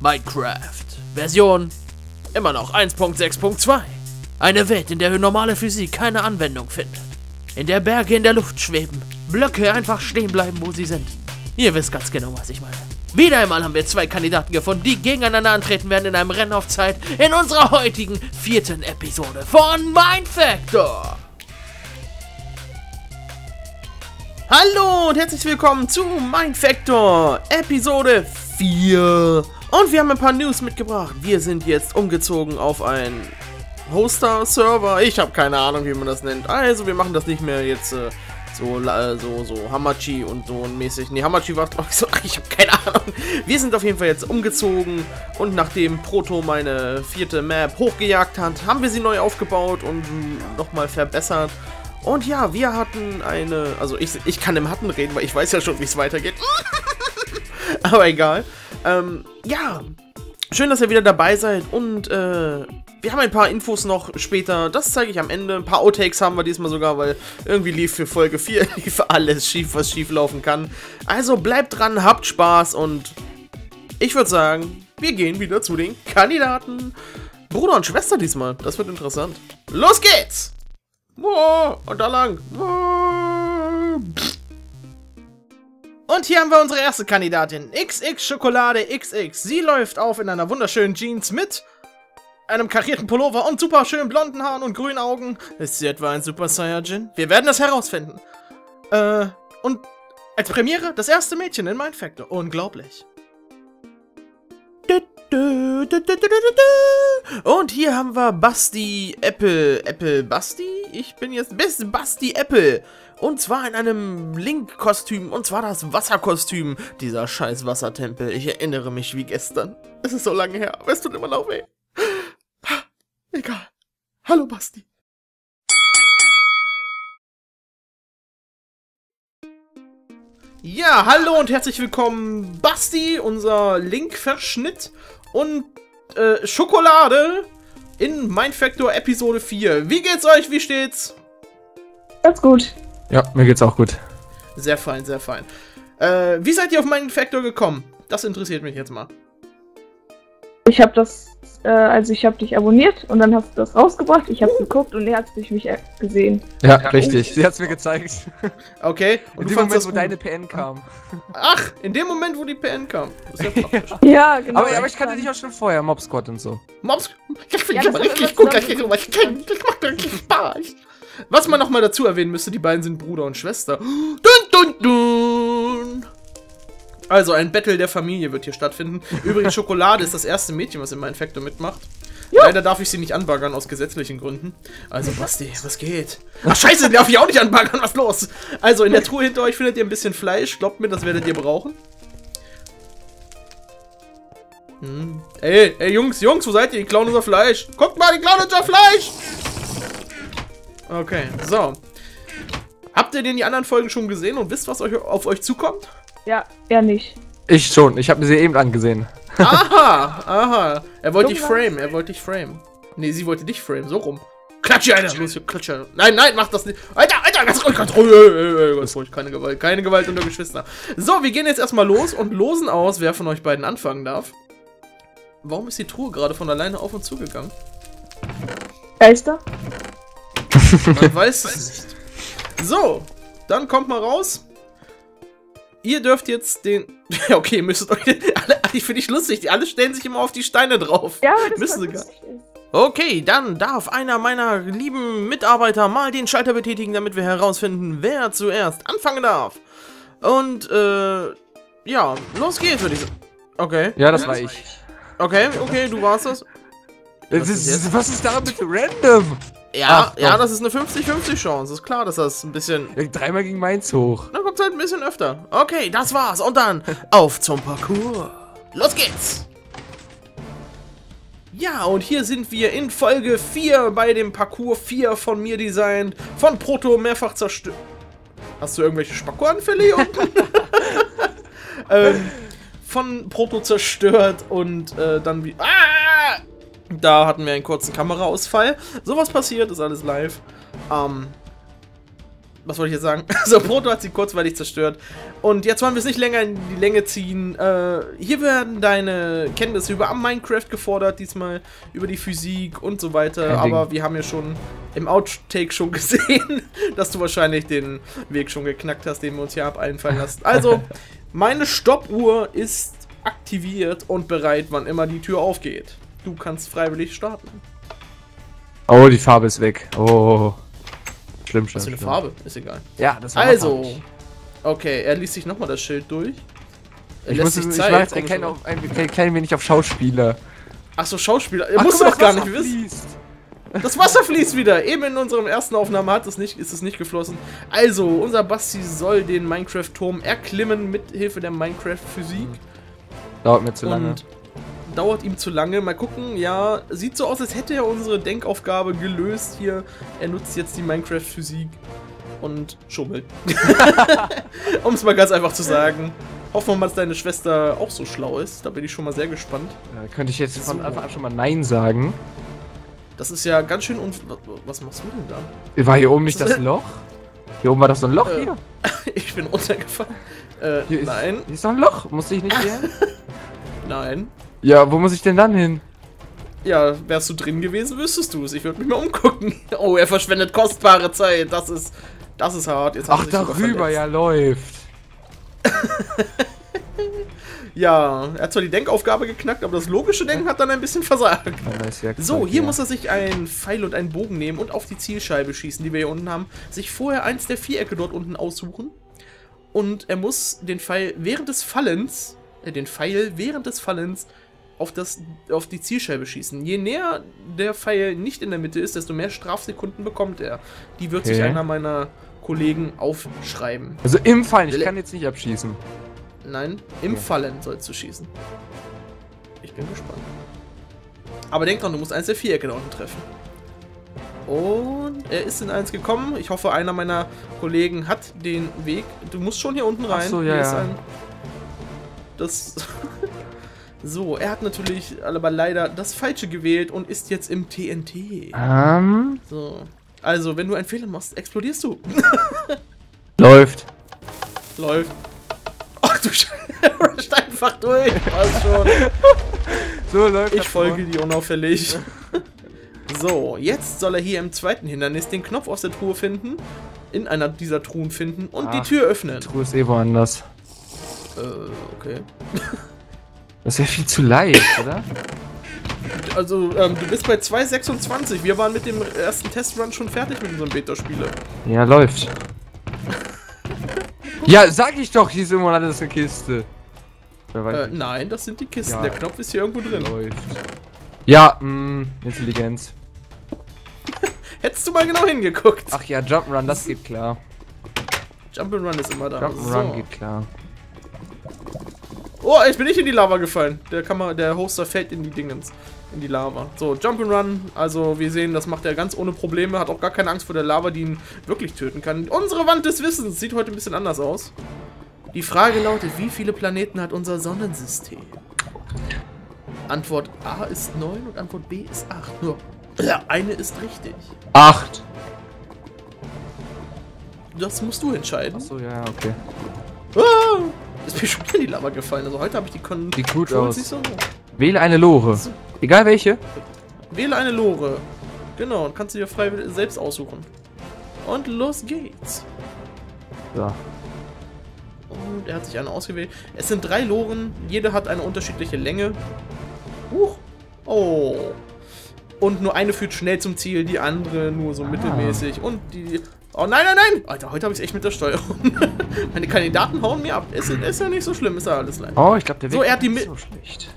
Minecraft. Version immer noch 1.6.2. Eine Welt, in der normale Physik keine Anwendung findet. In der Berge in der Luft schweben, Blöcke einfach stehen bleiben, wo sie sind. Ihr wisst ganz genau, was ich meine. Wieder einmal haben wir zwei Kandidaten gefunden, die gegeneinander antreten werden in einem Rennen auf Zeit in unserer heutigen vierten Episode von Mindfactor. Hallo und herzlich willkommen zu Mindfactor Episode 4. Und wir haben ein paar News mitgebracht. Wir sind jetzt umgezogen auf ein Hoster-Server. Ich habe keine Ahnung, wie man das nennt. Also, wir machen das nicht mehr jetzt äh, so, äh, so, so Hamachi und so mäßig. Ne, Hamachi war ich so. Ich habe keine Ahnung. Wir sind auf jeden Fall jetzt umgezogen. Und nachdem Proto meine vierte Map hochgejagt hat, haben wir sie neu aufgebaut und nochmal verbessert. Und ja, wir hatten eine. Also, ich, ich kann im Hatten reden, weil ich weiß ja schon, wie es weitergeht. Aber egal. Ähm, ja. Schön, dass ihr wieder dabei seid und äh, wir haben ein paar Infos noch später, das zeige ich am Ende. Ein paar Outtakes haben wir diesmal sogar, weil irgendwie lief für Folge 4 lief alles schief, was schief laufen kann. Also bleibt dran, habt Spaß und ich würde sagen, wir gehen wieder zu den Kandidaten. Bruder und Schwester diesmal, das wird interessant. Los geht's! Oh, und da lang. Oh. Und hier haben wir unsere erste Kandidatin, XX Schokolade XX. Sie läuft auf in einer wunderschönen Jeans mit einem karierten Pullover und super schönen blonden Haaren und grünen Augen. Ist sie etwa ein Super Saiyajin? Wir werden das herausfinden. Äh, und als Premiere das erste Mädchen in Mindfactor. Unglaublich. Und hier haben wir Basti Apple. Apple Basti? Ich bin jetzt Best Basti Apple. Und zwar in einem Link-Kostüm. Und zwar das Wasserkostüm. Dieser scheiß Wassertempel. Ich erinnere mich wie gestern. Es ist so lange her. Aber es tut immer noch weh. Egal. Hallo Basti. Ja, hallo und herzlich willkommen, Basti, unser Link-Verschnitt und äh, Schokolade in Mindfactor Episode 4. Wie geht's euch? Wie steht's? Ganz gut. Ja, mir geht's auch gut. Sehr fein, sehr fein. Äh, wie seid ihr auf Mindfactor gekommen? Das interessiert mich jetzt mal. Ich habe das, äh, also ich habe dich abonniert und dann hast du das rausgebracht. Ich habe geguckt und er hat durch mich gesehen. Ja, richtig. Sie hat's mir gezeigt. Okay. Und in dem Moment, wo deine PN kam. Ach, in dem Moment, wo die PN kam. Das ist ja praktisch. ja, genau. Aber, aber ich kannte dich auch schon vorher, Mob Squad und so. Mob Ich finde ja, richtig gut. Das macht richtig Spaß. Was man nochmal dazu erwähnen müsste, die beiden sind Bruder und Schwester. Dun, dun, dun. Also, ein Battle der Familie wird hier stattfinden. Übrigens, Schokolade ist das erste Mädchen, was in meinem Factor mitmacht. Ja. Leider darf ich sie nicht anbaggern aus gesetzlichen Gründen. Also, Basti, was geht? Ach, scheiße, darf ich auch nicht anbaggern, was los? Also, in der Truhe hinter euch findet ihr ein bisschen Fleisch. Glaubt mir, das werdet ihr brauchen. Hm. Ey, ey, Jungs, Jungs, wo seid ihr? Die klauen unser Fleisch. Guckt mal, die klauen unser Fleisch! Okay, so. Habt ihr denn die anderen Folgen schon gesehen und wisst, was euch auf euch zukommt? Ja, er nicht. Ich schon, ich habe mir sie eben angesehen. Aha, aha. Er wollte dich frame, er wollte dich frame. Nee, sie wollte dich frame, so rum. Klatsche, Alter! Los, klatsche. Nein, nein, mach das nicht. Alter, Alter, ganz ruhig, ganz ruhig. Ganz ruhig, keine Gewalt, keine Gewalt unter Geschwister. So, wir gehen jetzt erstmal los und losen aus, wer von euch beiden anfangen darf. Warum ist die Truhe gerade von alleine auf und zugegangen? Geister? Man weiß es nicht. So, dann kommt mal raus. Ihr dürft jetzt den. Ja, okay, ihr müsstet euch. Alle, ich finde ich lustig. Alle stellen sich immer auf die Steine drauf. Ja, aber das Müssen sie gar. Okay, dann darf einer meiner lieben Mitarbeiter mal den Schalter betätigen, damit wir herausfinden, wer zuerst anfangen darf. Und, äh, ja, los geht's, würde ich sagen. Okay. Ja, das war ich. Okay, okay, du warst das. Was ist, was ist daran mit random? Ja, Ach, ja, das ist eine 50-50 Chance. Ist klar, dass das ein bisschen. Dreimal gegen Mainz hoch. Dann kommt halt ein bisschen öfter. Okay, das war's. Und dann auf zum Parcours. Los geht's! Ja, und hier sind wir in Folge 4 bei dem Parcours 4 von mir designt, von Proto mehrfach zerstört. Hast du irgendwelche Spacko-Anfälle hier unten? ähm, von Proto zerstört und äh, dann wie. Ah! Da hatten wir einen kurzen Kameraausfall. Sowas passiert, ist alles live. Ähm, was wollte ich jetzt sagen? Also Proto hat sie kurzweilig zerstört. Und jetzt wollen wir es nicht länger in die Länge ziehen. Äh, hier werden deine Kenntnisse über Minecraft gefordert, diesmal über die Physik und so weiter. Kein Ding. Aber wir haben ja schon im Outtake schon gesehen, dass du wahrscheinlich den Weg schon geknackt hast, den wir uns hier ab einfallen lassen. Also, meine Stoppuhr ist aktiviert und bereit, wann immer die Tür aufgeht. Du kannst freiwillig starten. Oh, die Farbe ist weg. Oh. Schlimm, schlimm. Was für eine schlimm. Farbe? Ist egal. Ja, das war Also, okay, er liest sich nochmal das Schild durch. Er Ich, lässt muss, sich ich Zeit, ein, komisch, klein, oder? auf, ein, ein klein wenig auf Schauspieler. Achso, Schauspieler. Er Ach, musste guck doch gar das nicht Wasser wissen. fließt. Das Wasser fließt wieder. Eben in unserem ersten Aufnahme hat es nicht, ist es nicht geflossen. Also, unser Basti soll den Minecraft-Turm erklimmen mit Hilfe der Minecraft-Physik. Dauert mir zu lange. Und dauert ihm zu lange. Mal gucken, ja, sieht so aus, als hätte er unsere Denkaufgabe gelöst hier. Er nutzt jetzt die Minecraft-Physik und schummelt. um es mal ganz einfach zu sagen. Hoffen wir mal, dass deine Schwester auch so schlau ist. Da bin ich schon mal sehr gespannt. Da könnte ich jetzt von So. Anfang an schon mal Nein sagen. Das ist ja ganz schön un... Was machst du denn da? War hier oben nicht das Loch? Hier oben war doch so ein Loch Äh, hier. Ich bin runtergefallen. Äh, Hier ist, nein, Hier ist doch ein Loch. Muss ich nicht hier? nein. Ja, wo muss ich denn dann hin? Ja, wärst du drin gewesen, wüsstest du es. Ich würde mich mal umgucken. Oh, er verschwendet kostbare Zeit. Das ist... Das ist hart. Jetzt er Ach, darüber, ja, läuft. Ja, er hat zwar die Denkaufgabe geknackt, aber das logische Denken hat dann ein bisschen versagt. Werkzeug, So, hier ja. muss er sich einen Pfeil und einen Bogen nehmen und auf die Zielscheibe schießen, die wir hier unten haben. Sich vorher eins der Vierecke dort unten aussuchen. Und er muss den Pfeil während des Fallens, äh, den Pfeil während des Fallens auf, das, auf die Zielscheibe schießen. Je näher der Pfeil nicht in der Mitte ist, desto mehr Strafsekunden bekommt er. Die wird sich Okay. einer meiner Kollegen aufschreiben. Also im Fall, ich Le- kann jetzt nicht abschießen. Nein, im Ja. Fallen sollst du schießen. Ich bin gespannt. Aber denk dran, du musst eins der Vierecke da unten treffen. Und er ist in eins gekommen. Ich hoffe, einer meiner Kollegen hat den Weg. Du musst schon hier unten Ach rein. so, ja, ja. Das. so, er hat natürlich aber leider das Falsche gewählt und ist jetzt im TNT. Ähm, So. Also, wenn du einen Fehler machst, explodierst du. läuft. Läuft. Ach du Scheiße, rusht einfach durch. Passt schon. So läuft Ich folge dir unauffällig. So, jetzt soll er hier im zweiten Hindernis den Knopf aus der Truhe finden, in einer dieser Truhen finden und die Ach, Tür öffnen. Die Truhe ist eh woanders. Äh, okay. Das ist ja viel zu leicht, oder? Also, ähm, du bist bei 2,26. Wir waren mit dem ersten Testrun schon fertig mit unserem Beta-Spieler. Ja, läuft. ja, sag ich doch, hier ist irgendwo alles eine Kiste. Äh, nein, das sind die Kisten. Ja. Der Knopf ist hier irgendwo drin. Läuft. Ja, mh, Intelligenz. Hättest du mal genau hingeguckt. Ach ja, Jump'n'Run, das geht klar. Jump'n'Run ist immer da. Jump'n'Run So. geht klar. Oh, jetzt bin ich in die Lava gefallen. Der Kamera, der Hoster fällt in die Dingens. In die Lava. So, Jump'n'Run. Also, wir sehen, das macht er ganz ohne Probleme. Hat auch gar keine Angst vor der Lava, die ihn wirklich töten kann. Unsere Wand des Wissens sieht heute ein bisschen anders aus. Die Frage lautet, wie viele Planeten hat unser Sonnensystem? Antwort A ist 9 und Antwort B ist 8. Nur, ja, eine ist richtig. Acht. Das musst du entscheiden. Achso, ja, okay. Ah, ist mir schon wieder in die Lava gefallen. Also heute habe ich die Kon Sieht gut aus. so. Wähle eine Lore. Egal welche. Wähle eine Lore. Genau, und kannst du dir frei selbst aussuchen. Und los geht's. So. Und er hat sich eine ausgewählt. Es sind drei Loren, jede hat eine unterschiedliche Länge. Huch. Oh. Und nur eine führt schnell zum Ziel, die andere nur so mittelmäßig. Und die. Oh nein, nein, nein! Alter, heute habe ich es echt mit der Steuerung. Meine Kandidaten hauen mir ab. Ist, ist ja nicht so schlimm, ist ja alles leid. Oh, ich glaube, der Weg So, er hat die ist so schlecht.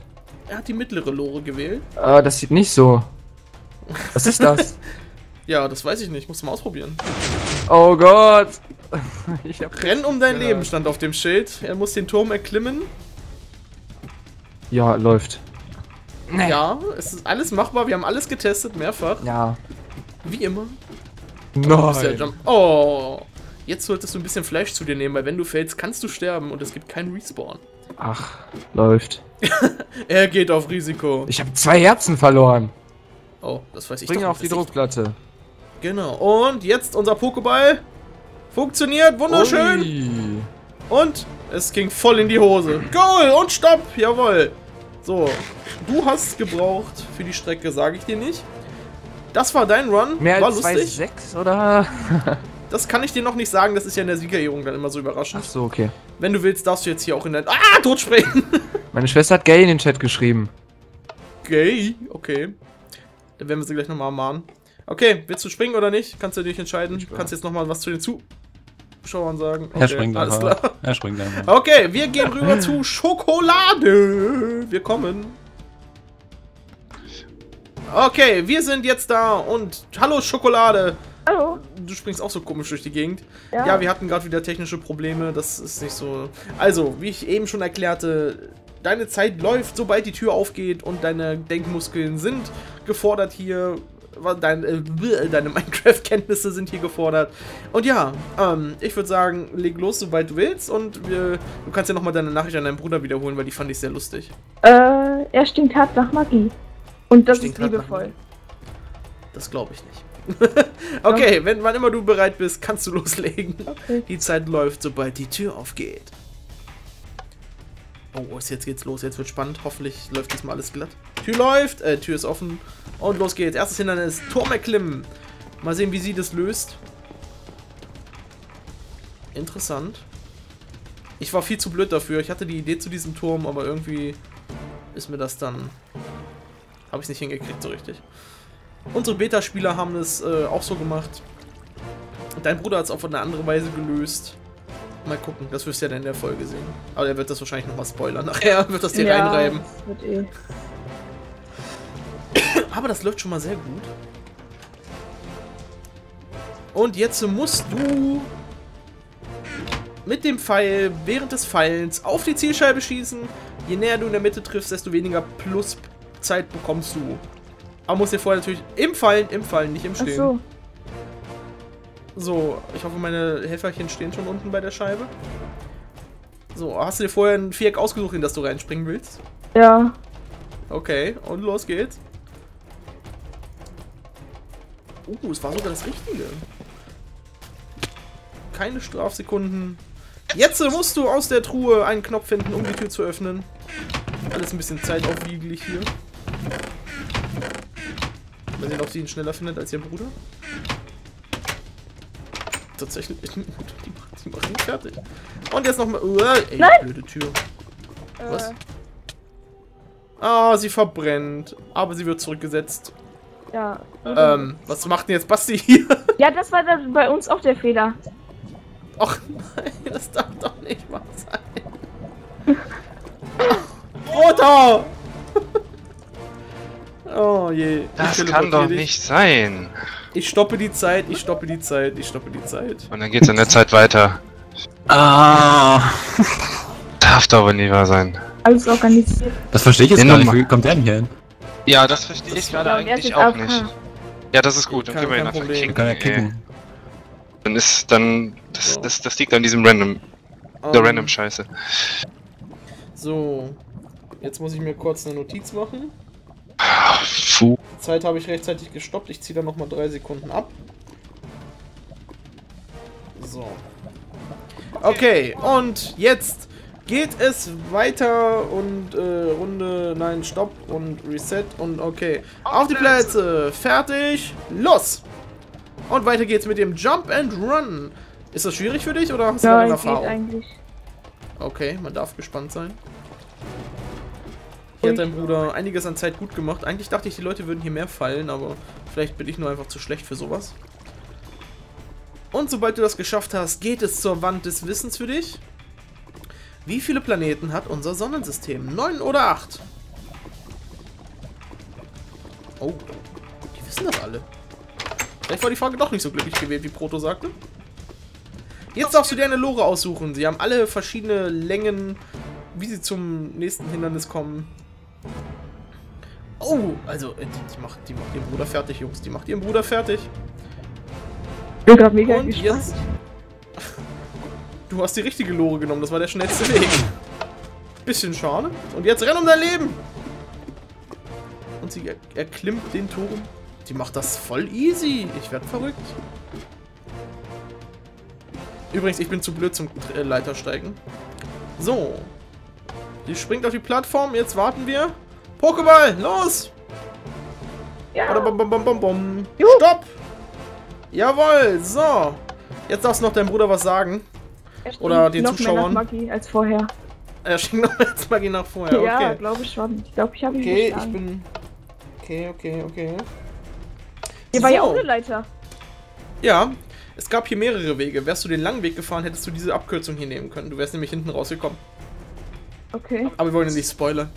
Er hat die mittlere Lore gewählt. Äh, das sieht nicht so. Was ist das? Ja, das weiß ich nicht. Muss mal ausprobieren. oh Gott. Ich hab Renn um dein Ja. Leben stand auf dem Schild. Er muss den Turm erklimmen. Ja, läuft. Nee. Ja, es ist alles machbar. Wir haben alles getestet, mehrfach. Ja. Wie immer. Nein. Jump. Oh. Jetzt solltest du ein bisschen Fleisch zu dir nehmen, weil wenn du fällst, kannst du sterben und es gibt keinen Respawn. Ach, läuft. Er geht auf Risiko. Ich habe zwei Herzen verloren. Oh, das weiß ich Bring doch auf die Druckplatte. Genau. Und jetzt unser Pokéball. Funktioniert, wunderschön. Ui. Und es ging voll in die Hose. Goal und Stopp, jawohl. So, du hast gebraucht für die Strecke, sage ich dir nicht. Das war dein Run, Mehr war als lustig. 2,6 oder? Das kann ich dir noch nicht sagen, das ist ja in der Siegerehrung dann immer so überraschend. Ach so, okay. Wenn du willst, darfst du jetzt hier auch in der... Ah, tot springen! Meine Schwester hat gay in den Chat geschrieben. Gay, okay. Dann werden wir sie gleich nochmal mahnen. Okay, willst du springen oder nicht? Kannst du dich entscheiden. Will. Kannst jetzt nochmal was zu den Zuschauern sagen. Okay, Er springt alles einfach. klar. Er springt einfach. Okay, wir gehen rüber zu Schokolade. Wir kommen. Okay, wir sind jetzt da und hallo Schokolade. Hallo. Du springst auch so komisch durch die Gegend. Ja. Ja, wir hatten gerade wieder technische Probleme. Das ist nicht so. Also, wie ich eben schon erklärte, deine Zeit läuft, sobald die Tür aufgeht und deine Denkmuskeln sind gefordert hier. Dein, äh, deine Minecraft-Kenntnisse sind hier gefordert. Und ja, ähm, ich würde sagen, leg los, sobald du willst. Und wir, du kannst ja nochmal deine Nachricht an deinen Bruder wiederholen, weil die fand ich sehr lustig. Äh, er stinkt hart nach Magie. Und das Stinkt ist liebevoll. Das glaube ich nicht. okay, wenn wann immer du bereit bist, kannst du loslegen. Okay. Die Zeit läuft, sobald die Tür aufgeht. Oh, jetzt geht's los. Jetzt wird spannend. Hoffentlich läuft diesmal alles glatt. Tür läuft, äh, Tür ist offen. Und los geht's. Erstes Hindernis, Turm erklimmen. Mal sehen, wie sie das löst. Interessant. Ich war viel zu blöd dafür. Ich hatte die Idee zu diesem Turm, aber irgendwie ist mir das dann... Habe ich nicht hingekriegt so richtig. Unsere Beta-Spieler haben es äh, auch so gemacht. Dein Bruder hat es auf eine andere Weise gelöst. Mal gucken, das wirst du ja dann in der Folge sehen. Aber er wird das wahrscheinlich nochmal spoilern. Nachher wird das dir reinreiben. das wird eh. Aber das läuft schon mal sehr gut. Und jetzt musst du mit dem Pfeil während des Pfeilens auf die Zielscheibe schießen. Je näher du in der Mitte triffst, desto weniger Pluszeit bekommst du. Aber musst dir vorher natürlich im Fallen, im Fallen, nicht im Ach Stehen. so. So, ich hoffe, meine Helferchen stehen schon unten bei der Scheibe. So, hast du dir vorher ein Viereck ausgesucht, in das du reinspringen willst? Ja. Okay, und los geht's. Uh, es war sogar das Richtige. Keine Strafsekunden. Jetzt musst du aus der Truhe einen Knopf finden, um die Tür zu öffnen. Alles ein bisschen zeitaufwiegelig hier. Sehen, ob sie ihn schneller findet als ihr Bruder. Tatsächlich. Die macht, die macht ihn fertig. Und jetzt nochmal. Uh, ey, Nein! blöde Tür. Was? Äh, Ah, sie verbrennt. Aber sie wird zurückgesetzt. ja. Ähm, was macht denn jetzt Basti hier? Ja, das war dann bei uns auch der Fehler. Ach nein, das darf doch nicht wahr sein. Roter! Je. Das kann doch dich. nicht sein. Ich stoppe die Zeit, ich stoppe die Zeit, ich stoppe die Zeit. Und dann geht's in der Zeit weiter. Ah, Darf doch wohl nie wahr sein. Alles organisiert. das verstehe ich jetzt Die gar nicht. Wie kommt der denn hier hin? Ja, das verstehe ich gerade er ist eigentlich auch nicht. Ja, das ist gut. Dann können wir ihn einfach kicken. Kann er kicken. Dann ist dann. Das, das, das liegt an diesem Random. Der Ähm, Random Scheiße. So. Jetzt muss ich mir kurz eine Notiz machen. Puh. Die Zeit habe ich rechtzeitig gestoppt. Ich ziehe dann nochmal drei Sekunden ab. So. Okay, und jetzt geht es weiter und äh, Runde, nein, Stopp und Reset und okay. Auf die Plätze, fertig, los! Und weiter geht's mit dem Jump and Run. Ist das schwierig für dich oder hast du da Ja, eine geht Erfahrung? eigentlich. Okay, man darf gespannt sein. Hier hat dein Bruder einiges an Zeit gut gemacht. Eigentlich dachte ich, die Leute würden hier mehr fallen, aber vielleicht bin ich nur einfach zu schlecht für sowas. Und sobald du das geschafft hast, geht es zur Wand des Wissens für dich. Wie viele Planeten hat unser Sonnensystem? Neun oder acht? Oh, die wissen das alle. Vielleicht war die Frage doch nicht so glücklich gewählt, wie Proto sagte. Jetzt darfst du dir eine Lore aussuchen. Sie haben alle verschiedene Längen, wie sie zum nächsten Hindernis kommen. Oh, also, äh, die, die, macht, die macht ihren Bruder fertig, Jungs. Die macht ihren Bruder fertig. Ich bin gerade mega Und gespannt. jetzt... Du hast die richtige Lore genommen. Das war der schnellste Weg. Bisschen schade. Und jetzt renn um dein Leben. Und sie er erklimmt den Turm. Die macht das voll easy. Ich werde verrückt. Übrigens, ich bin zu blöd zum Leitersteigen. So. Die springt auf die Plattform. Jetzt warten wir. Pokéball, los! Ja. Bada bom, bom, bom, bom. Stopp! Jawohl, so. Jetzt darfst du noch deinem Bruder was sagen. Er Oder den noch mehr Zuschauern. nach Magie als vorher. Er schickt noch jetzt Magie nach vorher. Ja, Okay. glaube ich schon. Ich glaube, ich habe ihn Okay, ich bin. Okay, okay, okay. Hier war ja So. auch eine Leiter. Ja, es gab hier mehrere Wege. Wärst du den langen Weg gefahren, hättest du diese Abkürzung hier nehmen können. Du wärst nämlich hinten rausgekommen. Okay. Aber wir wollen ja nicht spoilern.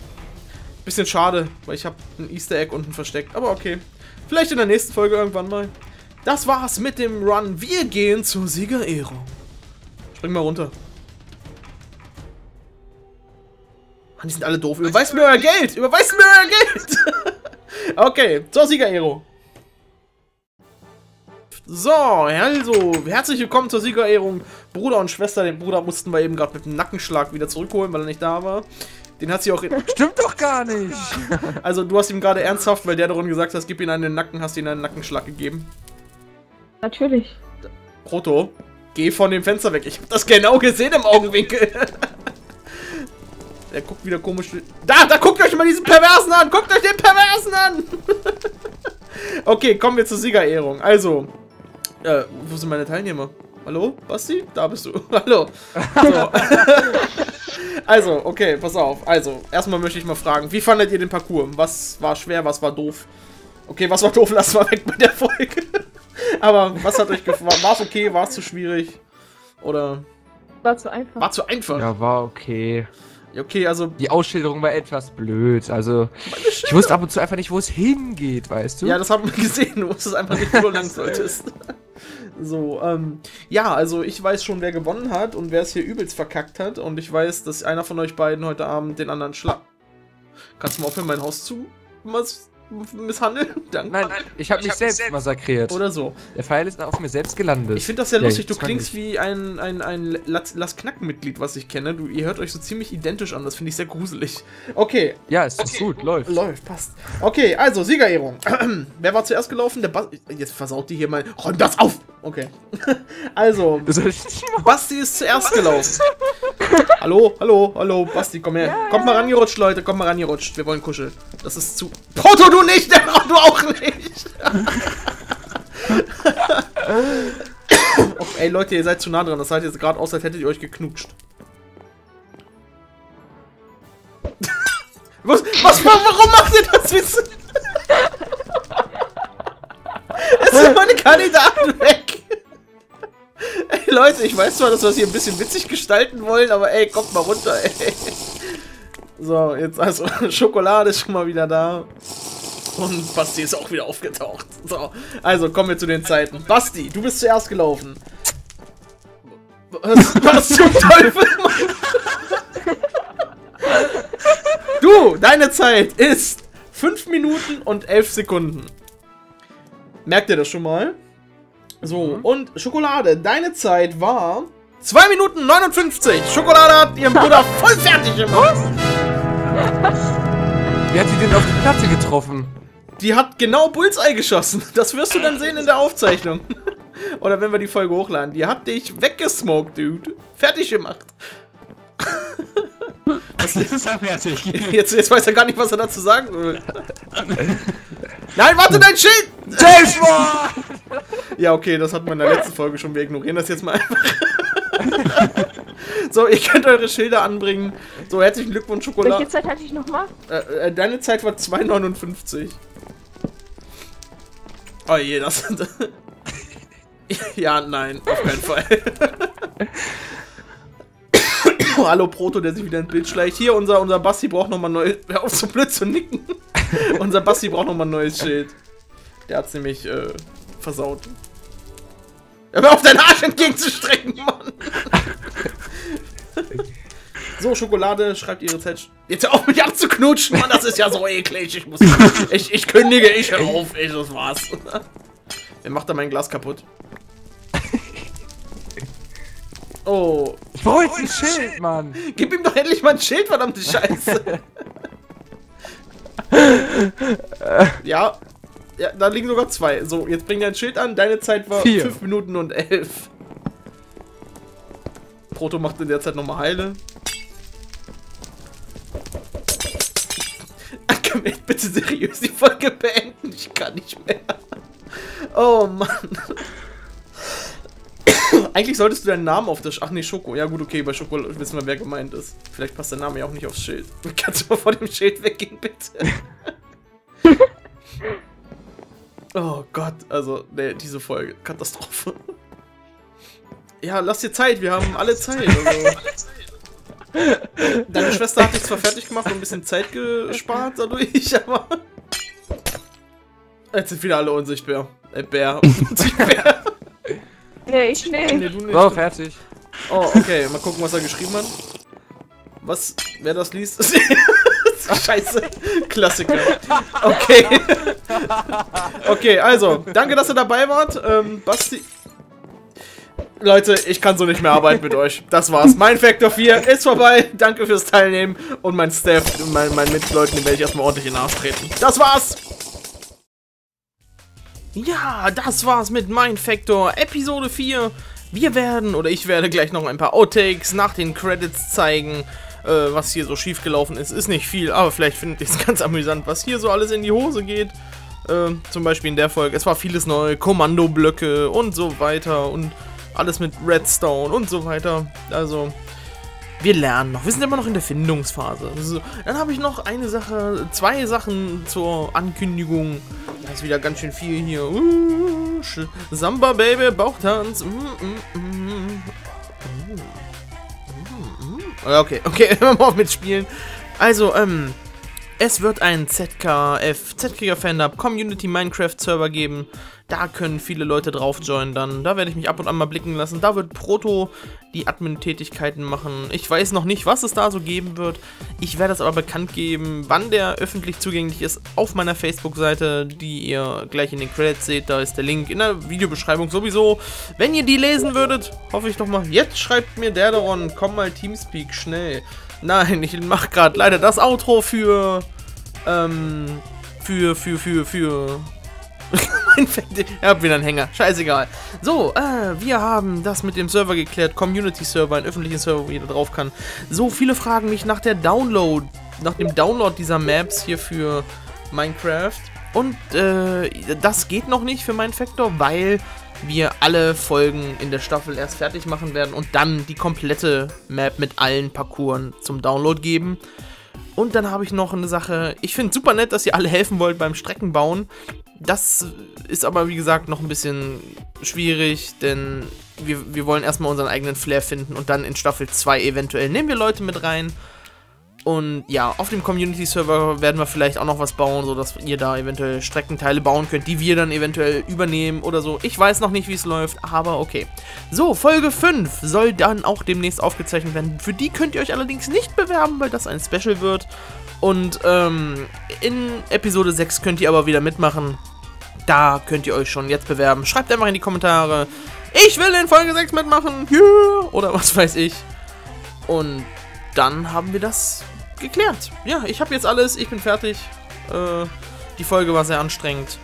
Bisschen schade, weil ich habe ein Easter Egg unten versteckt. Aber okay. Vielleicht in der nächsten Folge irgendwann mal. Das war's mit dem Run. Wir gehen zur Siegerehrung. Spring mal runter. Mann, die sind alle doof. Überweist mir euer Geld! Überweist mir euer Geld! okay, zur Siegerehrung. So, also, herzlich willkommen zur Siegerehrung. Bruder und Schwester, den Bruder mussten wir eben gerade mit dem Nackenschlag wieder zurückholen, weil er nicht da war. Den hat sie auch. Stimmt doch gar nicht. Also, du hast ihm gerade ernsthaft, weil der darum gesagt hat, gib ihm einen Nacken, hast ihm einen Nackenschlag gegeben. Natürlich. Proto, geh von dem Fenster weg. Ich hab das genau gesehen im Augenwinkel. Der guckt wieder komisch. Da, da guckt euch mal diesen Perversen an. Guckt euch den Perversen an. okay, kommen wir zur Siegerehrung. Also, äh, wo sind meine Teilnehmer? Hallo, Basti? Da bist du. Hallo. So. also, okay, pass auf. Also, erstmal möchte ich mal fragen, wie fandet ihr den Parcours? Was war schwer, was war doof? Okay, was war doof, lass mal weg bei der Folge. Aber was hat euch gefallen? War es okay? War es zu schwierig? Oder War zu einfach. war zu einfach? Ja, war okay. Ja, Okay, also. Die Ausschilderung war etwas blöd. Also, ich wusste ab und zu einfach nicht, wo es hingeht, weißt du? Ja, das haben wir gesehen. Du wusstest einfach nicht, wo du lang solltest. So, ähm, ja, also ich weiß schon, wer gewonnen hat und wer es hier übelst verkackt hat. Und ich weiß, dass einer von euch beiden heute Abend den anderen schlag. Kannst du mal aufhören, mein Haus zu mas- misshandeln? Danke. Nein, ich habe mich selbst massakriert. Oder so. Der Pfeil ist auf mir selbst gelandet. Ich finde das sehr Ja, lustig. Du klingst wie ein, ein, ein Lass, Lass Knacken-Mitglied, was ich kenne. Du, ihr hört euch so ziemlich identisch an. Das finde ich sehr gruselig. Okay, Ja, ist doch gut, läuft. Läuft, passt. Okay, also Siegerehrung. Wer war zuerst gelaufen? Der Bas Jetzt versaut die hier mal. Räum das auf! Okay. also. Basti ist zuerst gelaufen. hallo, hallo, hallo, Basti, komm her. Kommt mal rangerutscht, Leute, kommt mal rangerutscht. Wir wollen kuscheln. Das ist zu. Proto, du nicht! Der du auch nicht! oh, ey, Leute, ihr seid zu nah dran. Das sah jetzt gerade aus, als hättet ihr euch geknutscht. Was, was, wa- warum macht ihr das? Es sind meine Kandidaten weg. Leute, ich weiß zwar, dass wir das hier ein bisschen witzig gestalten wollen, aber ey, kommt mal runter, ey. So, jetzt also, Schokolade ist schon mal wieder da. Und Basti ist auch wieder aufgetaucht. So, also kommen wir zu den Zeiten. Basti, du bist zuerst gelaufen. Was, was zum Teufel? Du, deine Zeit ist 5 Minuten und 11 Sekunden. Merkt ihr das schon mal? So, und Schokolade, deine Zeit war 2 Minuten 59. Schokolade hat ihren Bruder voll fertig gemacht. Wie hat sie denn auf die Platte getroffen? Die hat genau Bullseye geschossen. Das wirst du dann sehen in der Aufzeichnung. Oder wenn wir die Folge hochladen. Die hat dich weggesmoked, Dude. Fertig gemacht. Das ist er fertig. Jetzt, jetzt weiß er gar nicht, was er dazu sagen will. Nein, warte, dein Schild! Selbstmord! Ja, okay, das hatten wir in der letzten Folge schon. Wir ignorieren das jetzt mal einfach. so, ihr könnt eure Schilder anbringen. So, herzlichen Glückwunsch, Welche Schokolade. Zeit hatte ich nochmal? Äh, äh, deine Zeit war 2,59. Oh je, das. ja, nein, auf keinen Fall. Hallo Proto, der sich wieder ins Bild schleicht. Hier, unser, unser Basti braucht nochmal neues. Hör auf, so blöd zu nicken. unser Basti braucht nochmal ein neues Schild. Der hat's nämlich äh, versaut. Hör auf, deinen Arsch entgegenzustrecken, Mann! So, Schokolade schreibt ihre Zeit. Jetzt hör auf mich abzuknutschen, Mann, das ist ja so eklig. Ich muss. Ich, ich kündige, ich hör auf, ich, das war's. Wer macht da mein Glas kaputt? Oh, Ich brauche jetzt ein Schild, Mann. gib ihm doch endlich mal ein Schild, verdammte Scheiße. ja. Ja, da liegen sogar zwei. So, jetzt bring dein Schild an. Deine Zeit war Vier. 5 Minuten und 11. Proto macht in der Zeit nochmal heile. Können wir bitte seriös die Folge beenden? Ich kann nicht mehr. Oh Mann. Eigentlich solltest du deinen Namen auf das... Ach nee, Schoko. Ja gut, okay, bei Schoko wissen wir, wer gemeint ist. Vielleicht passt der Name ja auch nicht aufs Schild. Kannst du mal vor dem Schild weggehen, bitte? oh Gott, also, nee, diese Folge. Katastrophe. Ja, lass dir Zeit, wir haben alle Zeit. Also. Deine Schwester hat dich zwar fertig gemacht und ein bisschen Zeit gespart dadurch, aber... Jetzt sind wieder alle unsichtbar. Äh, Bär. Unsichtbar. Nee, ich nicht. Nee, du nicht. So, fertig. Oh, okay. Mal gucken, was er geschrieben hat. Was, wer das liest? Scheiße. Klassiker. Okay. Okay, also, danke, dass ihr dabei wart. Ähm, Basti. Leute, ich kann so nicht mehr arbeiten mit euch. Das war's. Mein Factor 4 ist vorbei. Danke fürs Teilnehmen. Und mein Staff mein, mein Mitleuten, den werde ich erstmal ordentlich in den Arsch treten. Das war's. Ja, das war's mit Mein Factor Episode 4. Wir werden, oder ich werde gleich noch ein paar Outtakes nach den Credits zeigen, äh, was hier so schiefgelaufen ist. Ist nicht viel, aber vielleicht findet ihr es ganz amüsant, was hier so alles in die Hose geht. Äh, zum Beispiel in der Folge. Es war vieles neu, Kommandoblöcke und so weiter und alles mit Redstone und so weiter. Also, wir lernen noch. Wir sind immer noch in der Findungsphase. So, dann habe ich noch eine Sache, zwei Sachen zur Ankündigung. Da ist wieder ganz schön viel hier. Uh, Samba Baby, Bauchtanz. Mm, mm, mm. Okay, okay, immer mal mitspielen. Also, ähm, es wird einen ZKF, ZKF Fan-Up Community Minecraft Server geben. Da können viele Leute drauf joinen dann. Da werde ich mich ab und an mal blicken lassen. Da wird Proto die Admin-Tätigkeiten machen. Ich weiß noch nicht, was es da so geben wird. Ich werde es aber bekannt geben, wann der öffentlich zugänglich ist, auf meiner Facebook-Seite, die ihr gleich in den Credits seht. Da ist der Link in der Videobeschreibung sowieso. Wenn ihr die lesen würdet, hoffe ich doch mal. Jetzt schreibt mir der daran, komm mal Teamspeak schnell. Nein, ich mache gerade leider das Outro für, ähm, für, für, für, für ich hab wieder einen Hänger. Scheißegal. So, äh, wir haben das mit dem Server geklärt. Community-Server, ein öffentlichen Server, wo jeder drauf kann. So, viele fragen mich nach der Download, nach dem Download dieser Maps hier für Minecraft. Und äh, das geht noch nicht für meinen Factor, weil wir alle Folgen in der Staffel erst fertig machen werden und dann die komplette Map mit allen Parcours zum Download geben. Und dann habe ich noch eine Sache. Ich finde es super nett, dass ihr alle helfen wollt beim Streckenbauen. Das ist aber, wie gesagt, noch ein bisschen schwierig, denn wir, wir wollen erstmal unseren eigenen Flair finden und dann in Staffel 2 eventuell nehmen wir Leute mit rein. Und ja, auf dem Community-Server werden wir vielleicht auch noch was bauen, sodass ihr da eventuell Streckenteile bauen könnt, die wir dann eventuell übernehmen oder so. Ich weiß noch nicht, wie es läuft, aber okay. So, Folge 5 soll dann auch demnächst aufgezeichnet werden. Für die könnt ihr euch allerdings nicht bewerben, weil das ein Special wird. Und ähm, in Episode 6 könnt ihr aber wieder mitmachen. Da könnt ihr euch schon jetzt bewerben. Schreibt einfach in die Kommentare, ich will in Folge 6 mitmachen. Yeah! Oder was weiß ich. Und dann haben wir das geklärt. Ja, ich habe jetzt alles, ich bin fertig. Äh, die Folge war sehr anstrengend.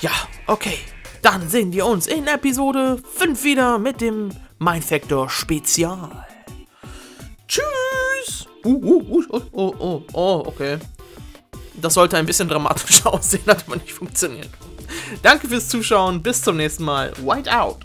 Ja, okay. Dann sehen wir uns in Episode 5 wieder mit dem Mindfactor Spezial. Tschüss! Uh, uh, uh, oh, oh, oh, okay. Das sollte ein bisschen dramatisch aussehen, hat aber nicht funktioniert. Danke fürs Zuschauen, bis zum nächsten Mal. White out!